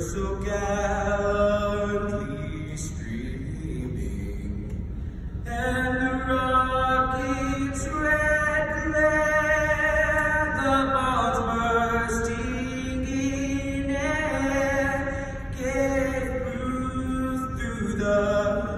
so gallantly streaming, and the rocket's red glare, the bombs bursting in air, gave proof through the